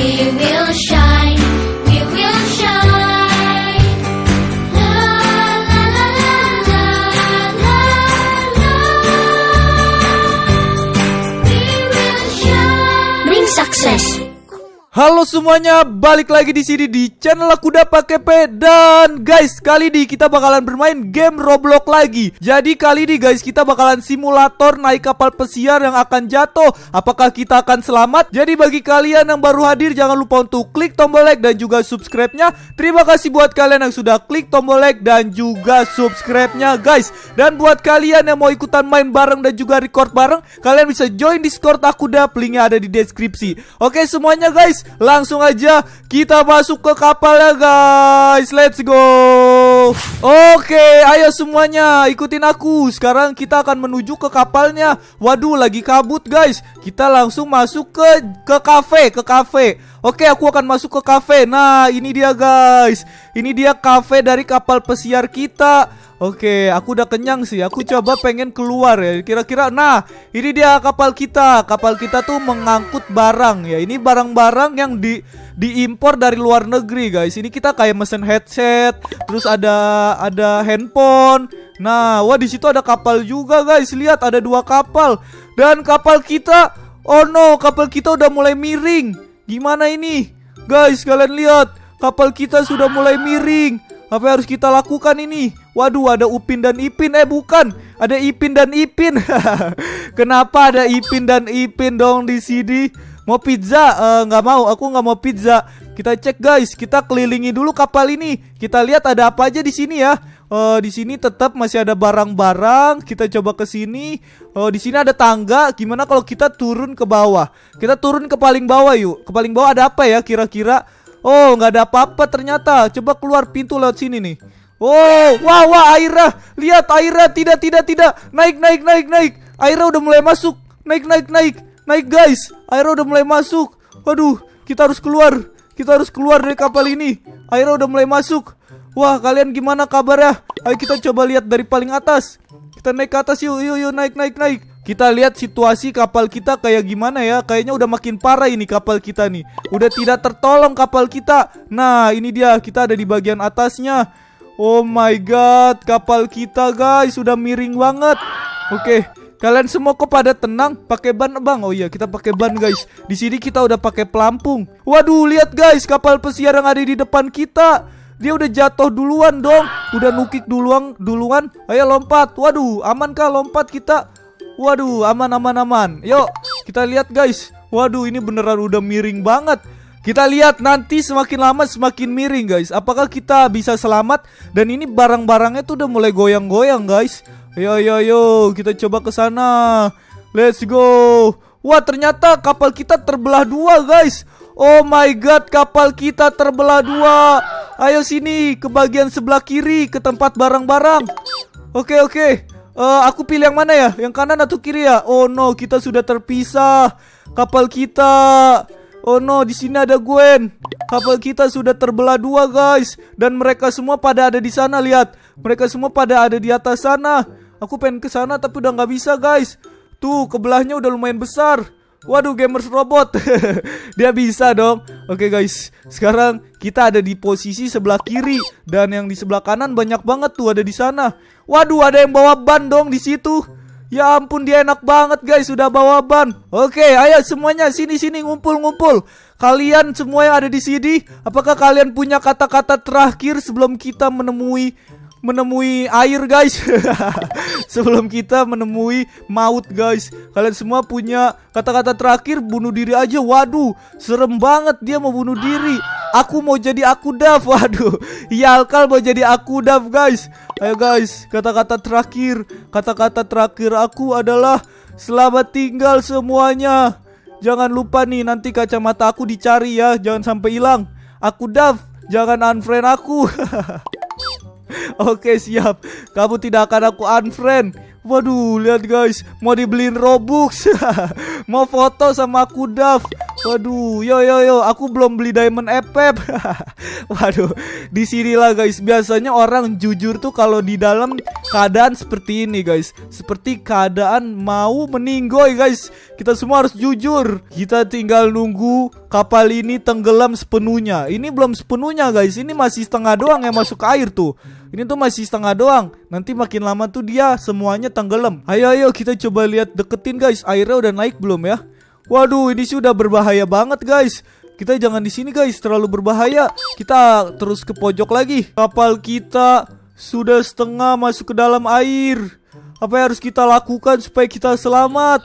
We will Halo semuanya, balik lagi di sini di channel aku udah pakai P dan guys kali ini kita bakalan bermain game Roblox lagi. Jadi kali ini guys kita bakalan simulator naik kapal pesiar yang akan jatuh. Apakah kita akan selamat? Jadi bagi kalian yang baru hadir jangan lupa untuk klik tombol like dan juga subscribe-nya. Terima kasih buat kalian yang sudah klik tombol like dan juga subscribe-nya guys. Dan buat kalian yang mau ikutan main bareng dan juga record bareng, kalian bisa join Discord aku dah, linknya ada di deskripsi. Oke semuanya guys, langsung aja kita masuk ke kapalnya guys. Let's go. Oke, ayo semuanya ikutin aku. Sekarang kita akan menuju ke kapalnya. Waduh, lagi kabut guys. Kita langsung masuk ke ke kafe, ke kafe. Oke, aku akan masuk ke kafe. Nah, ini dia guys. Ini dia kafe dari kapal pesiar kita. Oke, aku udah kenyang sih. Aku coba pengen keluar ya. Kira-kira, nah, ini dia kapal kita. Kapal kita tuh mengangkut barang ya. Ini barang-barang yang di diimpor dari luar negeri, guys. Ini kita kayak mesen headset, terus ada ada handphone. Nah, wah di situ ada kapal juga, guys. Lihat ada dua kapal. Dan kapal kita, oh no, kapal kita udah mulai miring. Gimana ini? Guys, kalian lihat, kapal kita sudah mulai miring. Apa yang harus kita lakukan ini? Waduh, ada Upin dan Ipin. Eh, bukan. Ada Ipin dan Ipin. Kenapa ada Ipin dan Ipin dong di sini? Mau pizza? Eh, nggak mau. Aku nggak mau pizza. Kita cek guys. Kita kelilingi dulu kapal ini. Kita lihat ada apa aja di sini ya. Eh, di sini tetap masih ada barang-barang. Kita coba ke sini. Oh, di sini ada tangga. Gimana kalau kita turun ke bawah? Kita turun ke paling bawah yuk. Ke paling bawah ada apa ya kira-kira? Oh, nggak ada apa-apa ternyata. Coba keluar pintu lewat sini nih. Oh, wah, wah, airnya. Lihat airnya. Tidak, tidak, tidak. Naik, naik, naik, naik. Airnya udah mulai masuk. Naik, naik, naik. Naik, guys. Airnya udah mulai masuk. Waduh, kita harus keluar. Kita harus keluar dari kapal ini. Airnya udah mulai masuk. Wah, kalian gimana kabarnya? Ayo kita coba lihat dari paling atas. Kita naik ke atas yuk, yuk, yuk, naik, naik, naik. Kita lihat situasi kapal kita kayak gimana ya? Kayaknya udah makin parah ini kapal kita nih. Udah tidak tertolong kapal kita. Nah ini dia. Kita ada di bagian atasnya. Oh my god Kapal kita guys Sudah miring banget. Oke Kalian semua kok pada tenang? Pakai ban bang? Oh iya kita pakai ban guys. Di sini kita udah pakai pelampung. Waduh lihat guys Kapal pesiar yang ada di depan kita dia udah jatuh duluan dong Udah nukik duluan duluan Ayo lompat Waduh aman kah lompat kita Waduh, aman aman aman. Yuk, kita lihat guys. Waduh, ini beneran udah miring banget. Kita lihat nanti semakin lama semakin miring guys. Apakah kita bisa selamat? Dan ini barang-barangnya tuh udah mulai goyang-goyang guys. Yo yo yo, kita coba ke sana. Let's go. Wah, ternyata kapal kita terbelah dua guys. Oh my god, kapal kita terbelah dua. Ayo sini ke bagian sebelah kiri ke tempat barang-barang. Oke oke. Eh, aku pilih yang mana ya? Yang kanan atau kiri ya? Oh no, kita sudah terpisah. Kapal kita. Oh no, di sini ada Gwen. Kapal kita sudah terbelah dua, guys. Dan mereka semua pada ada di sana, lihat. Mereka semua pada ada di atas sana. Aku pengen ke sana tapi udah nggak bisa, guys. Tuh, kebelahnya udah lumayan besar. Waduh, gamers robot. Dia bisa dong. Oke, guys. Sekarang kita ada di posisi sebelah kiri dan yang di sebelah kanan banyak banget tuh ada di sana. Waduh, ada yang bawa ban dong di situ. Ya ampun, dia enak banget, guys. Sudah bawa ban. Oke, ayo semuanya sini sini ngumpul-ngumpul. Kalian semua yang ada di sini, apakah kalian punya kata-kata terakhir sebelum kita menemui menemui air guys. Sebelum kita menemui maut guys. Kalian semua punya kata-kata terakhir bunuh diri aja. Waduh serem banget dia mau bunuh diri. Aku mau jadi aku Dav. Waduh Yalkal mau jadi aku Dav guys. Ayo guys kata-kata terakhir. Kata-kata terakhir aku adalah Selamat tinggal semuanya. Jangan lupa nih nanti kacamata aku dicari ya. Jangan sampai hilang. Aku Dav Jangan unfriend aku Oke siap. Kamu tidak akan aku unfriend. Waduh lihat guys Mau dibeliin Robux. Mau foto sama aku Dav Waduh, yo yo yo, aku belum beli diamond epep. Waduh, di sinilah guys. Biasanya orang jujur tuh kalau di dalam keadaan seperti ini guys. Seperti keadaan mau meninggoy guys. Kita semua harus jujur. Kita tinggal nunggu kapal ini tenggelam sepenuhnya. Ini belum sepenuhnya guys. Ini masih setengah doang yang masuk air tuh. Ini tuh masih setengah doang. Nanti makin lama tuh dia semuanya tenggelam. Ayo ayo kita coba lihat deketin guys. Airnya udah naik belum ya? Waduh, ini sudah berbahaya banget, guys. Kita jangan di sini, guys. Terlalu berbahaya. Kita terus ke pojok lagi. Kapal kita sudah setengah masuk ke dalam air. Apa yang harus kita lakukan supaya kita selamat?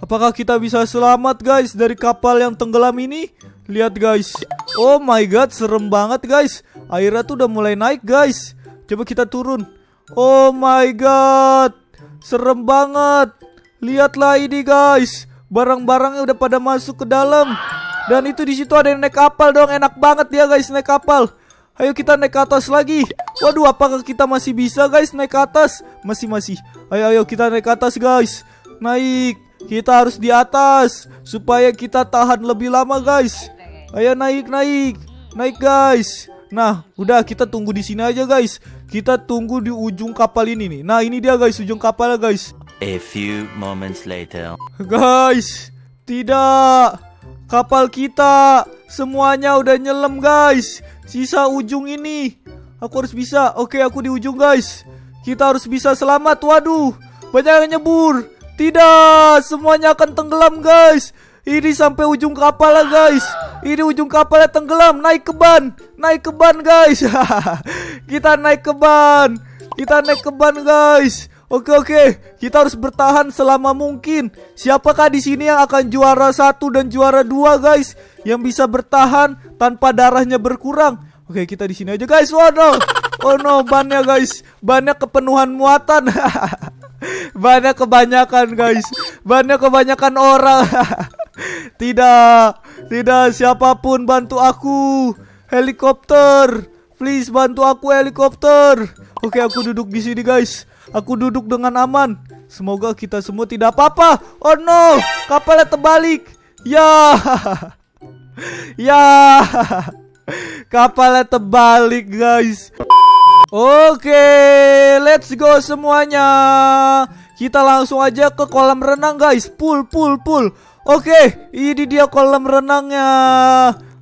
Apakah kita bisa selamat, guys, dari kapal yang tenggelam ini? Lihat, guys. Oh my god, serem banget, guys. Airnya tuh udah mulai naik, guys. Coba kita turun. Oh my god. Serem banget. Lihatlah ini, guys. Barang-barangnya udah pada masuk ke dalam. Dan itu di situ ada yang naik kapal dong. Enak banget dia guys naik kapal. Ayo kita naik ke atas lagi. Waduh, apakah kita masih bisa guys naik ke atas? Masih masih. Ayo ayo kita naik ke atas guys. Naik. Kita harus di atas supaya kita tahan lebih lama guys. Ayo naik naik. Naik guys. Nah, udah kita tunggu di sini aja guys. Kita tunggu di ujung kapal ini nih. Nah, ini dia guys ujung kapalnya guys. A few moments later. Guys, tidak. Kapal kita semuanya udah nyelam, guys. Sisa ujung ini. Aku harus bisa. Oke, aku di ujung, guys. Kita harus bisa selamat. Waduh, banyak yang nyebur. Tidak, semuanya akan tenggelam, guys. Ini sampai ujung kapal lah, guys. Ini ujung kapalnya tenggelam. Naik ke ban. Naik ke ban, guys. kita naik ke ban. Kita naik ke ban, guys. Oke oke, kita harus bertahan selama mungkin. Siapakah di sini yang akan juara satu dan juara dua, guys? Yang bisa bertahan tanpa darahnya berkurang. Oke, kita di sini aja, guys. Oh no, oh no, bannya guys, bannya kepenuhan muatan. bannya kebanyakan, guys. Bannya kebanyakan orang. tidak, tidak siapa pun bantu aku. Helikopter, please bantu aku helikopter. Oke, aku duduk di sini, guys. Aku duduk dengan aman. Semoga kita semua tidak apa-apa. Oh no, kapalnya terbalik. Ya. ya. Kapalnya terbalik, guys. Oke, let's go semuanya. Kita langsung aja ke kolam renang, guys. Pool, pool, pool. Oke, ini dia kolam renangnya.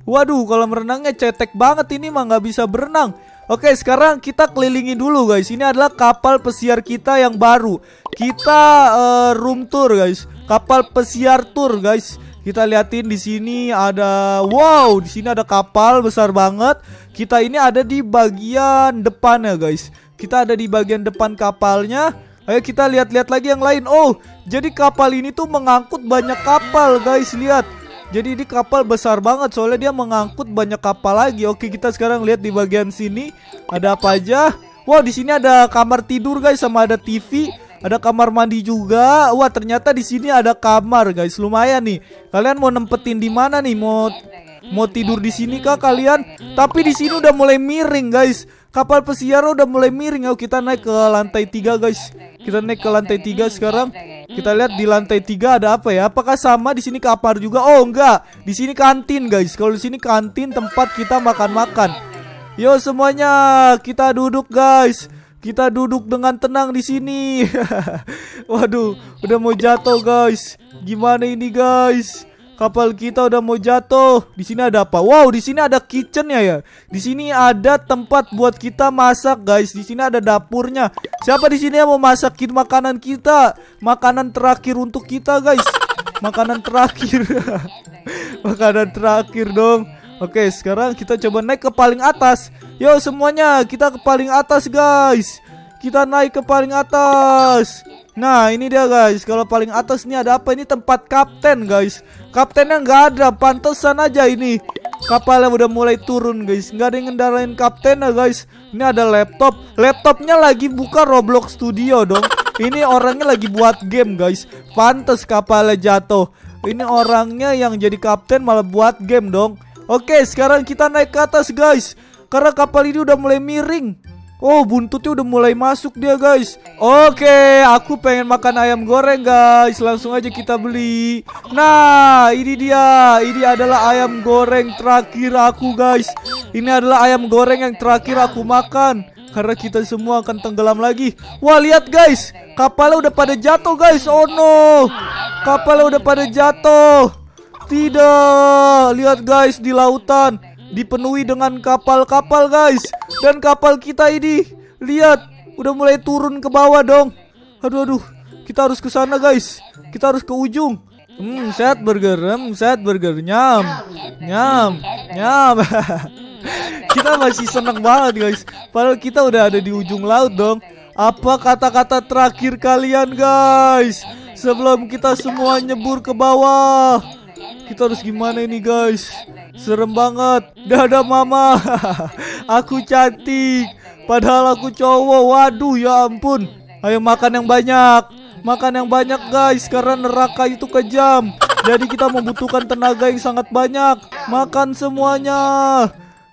Waduh, kolam renangnya cetek banget ini mah nggak bisa berenang. Oke, sekarang kita kelilingi dulu guys. Ini adalah kapal pesiar kita yang baru. Kita uh, room tour guys. Kapal pesiar tour guys. Kita liatin di sini ada wow, di sini ada kapal besar banget. Kita ini ada di bagian depannya guys. Kita ada di bagian depan kapalnya. Ayo kita lihat-lihat lagi yang lain. Oh, jadi kapal ini tuh mengangkut banyak kapal guys. Lihat. Jadi ini kapal besar banget soalnya dia mengangkut banyak kapal lagi. Oke, kita sekarang lihat di bagian sini ada apa aja. Wow, di sini ada kamar tidur guys sama ada TV, ada kamar mandi juga. Wah, ternyata di sini ada kamar guys. Lumayan nih. Kalian mau nempetin di mana nih? Mau mau tidur di sini kah kalian? Tapi di sini udah mulai miring guys. Kapal pesiar udah mulai miring. Ayo kita naik ke lantai tiga guys. Kita naik ke lantai tiga sekarang. Kita lihat di lantai tiga ada apa ya? Apakah sama di sini kamar juga? Oh enggak, di sini kantin guys. Kalau di sini kantin tempat kita makan-makan. Yo semuanya kita duduk guys. Kita duduk dengan tenang di sini. Waduh, udah mau jatuh guys. Gimana ini guys? Kapal kita udah mau jatuh. Di sini ada apa? Wow, di sini ada kitchennya ya. Di sini ada tempat buat kita masak, guys. Di sini ada dapurnya. Siapa di sini yang mau masakin makanan kita? Makanan terakhir untuk kita, guys. Makanan terakhir. makanan terakhir dong. Oke, sekarang kita coba naik ke paling atas. Yo semuanya, kita ke paling atas, guys. Kita naik ke paling atas. Nah ini dia guys. Kalau paling atas ini ada apa? Ini tempat kapten guys. Kaptennya nggak ada. Pantesan aja ini. Kapalnya udah mulai turun guys. Nggak ada yang ngendarain kaptennya guys. Ini ada laptop. Laptopnya lagi buka Roblox Studio dong. Ini orangnya lagi buat game guys. Pantes kapalnya jatuh. Ini orangnya yang jadi kapten malah buat game dong. Oke sekarang kita naik ke atas guys. Karena kapal ini udah mulai miring Oh buntutnya udah mulai masuk dia guys. Oke aku pengen makan ayam goreng guys. Langsung aja kita beli. Nah ini dia. Ini adalah ayam goreng terakhir aku guys. Ini adalah ayam goreng yang terakhir aku makan. Karena kita semua akan tenggelam lagi. Wah lihat guys. Kapalnya udah pada jatuh guys. Oh no. Kapalnya udah pada jatuh. Tidak. Lihat guys di lautan Dipenuhi dengan kapal-kapal guys. Dan kapal kita ini Lihat Udah mulai turun ke bawah dong. Aduh aduh Kita harus ke sana guys. Kita harus ke ujung. Hmm sehat burger Hmm sehat burger Nyam Nyam Nyam. Kita masih seneng banget guys. Padahal kita udah ada di ujung laut dong. Apa kata-kata terakhir kalian guys? Sebelum kita semua nyebur ke bawah Kita harus gimana ini guys? Serem banget. Dadah mama. Aku cantik. Padahal aku cowok. Waduh ya ampun. Ayo makan yang banyak. Makan yang banyak guys Karena neraka itu kejam. Jadi kita membutuhkan tenaga yang sangat banyak. Makan semuanya.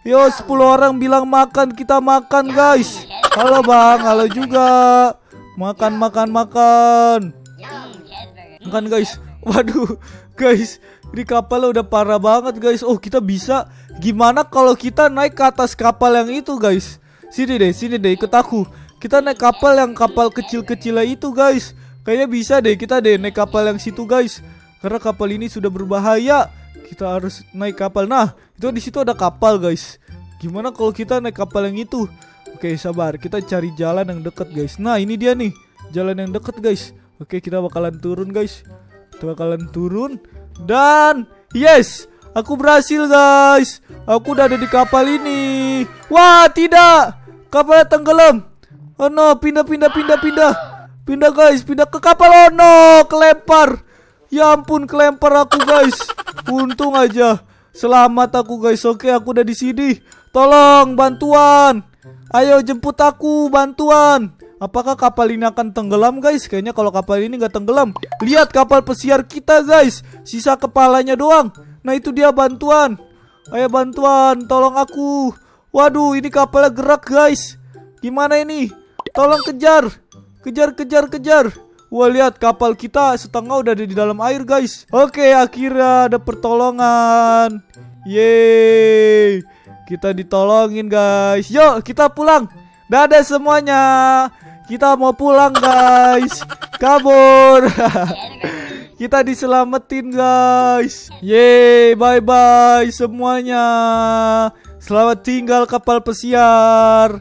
Yo 10 orang bilang makan. Kita makan guys. Halo bang. Halo juga. Makan makan makan. Makan guys. Waduh Guys Ini kapalnya udah parah banget guys. Oh kita bisa. Gimana kalau kita naik ke atas kapal yang itu guys? Sini deh Sini deh ikut aku. Kita naik kapal yang kapal kecil-kecilnya itu guys. Kayaknya bisa deh Kita deh naik kapal yang situ guys. Karena kapal ini sudah berbahaya. Kita harus naik kapal. Nah itu di situ ada kapal guys. Gimana kalau kita naik kapal yang itu? Oke sabar. Kita cari jalan yang deket guys. Nah ini dia nih. Jalan yang deket guys. Oke kita bakalan turun guys. Kita bakalan turun Dan Yes Aku berhasil guys. Aku udah ada di kapal ini. Wah tidak. Kapalnya tenggelam. Oh no. Pindah pindah pindah pindah. Pindah guys. Pindah ke kapal. Oh no. Kelempar. Ya ampun kelempar aku guys. Untung aja. Selamat aku guys. Oke aku udah di sini. Tolong bantuan. Ayo jemput aku bantuan Apakah kapal ini akan tenggelam guys? Kayaknya kalau kapal ini nggak tenggelam. Lihat kapal pesiar kita guys. Sisa kepalanya doang. Nah itu dia bantuan. Ayo bantuan Tolong aku. Waduh ini kapalnya gerak guys. Gimana ini? Tolong kejar. Kejar kejar kejar. Wah lihat kapal kita setengah udah ada di dalam air guys. Oke akhirnya ada pertolongan. Yeay. Kita ditolongin guys. Yuk kita pulang Dadah semuanya. Kita mau pulang guys. Kabur. Kita diselamatin guys. Yeay bye bye semuanya. Selamat tinggal kapal pesiar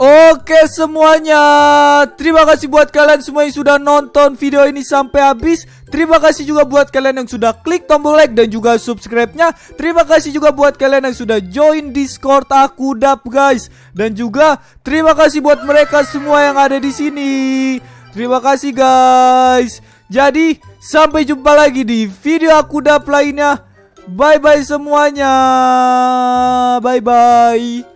Oke semuanya Terima kasih buat kalian semua yang sudah nonton video ini sampai habis. Terima kasih juga buat kalian yang sudah klik tombol like dan juga subscribe-nya. Terima kasih juga buat kalian yang sudah join discord aku dap guys. Dan juga terima kasih buat mereka semua yang ada di sini. Terima kasih guys. Jadi sampai jumpa lagi di video aku dap lainnya. Bye bye semuanya. Bye bye